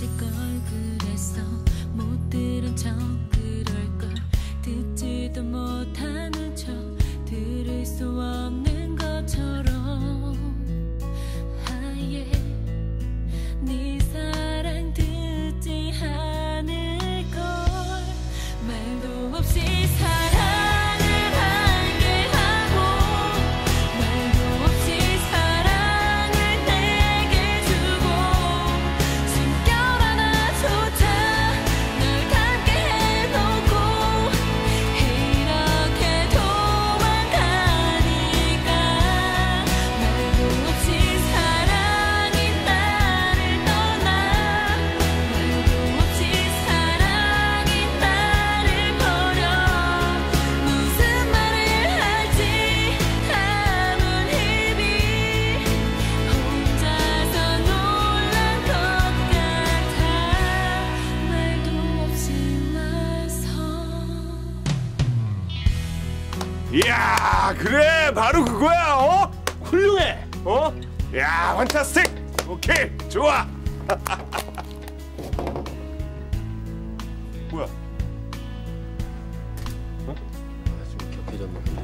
맞을 걸 그랬어 못 들은 척 그럴 걸 듣지도 못한 이야 그래 바로 그거야 어? 훌륭해 어? 야 환타스틱 오케이 좋아 뭐야 어? 아, 좀 격해졌나 본데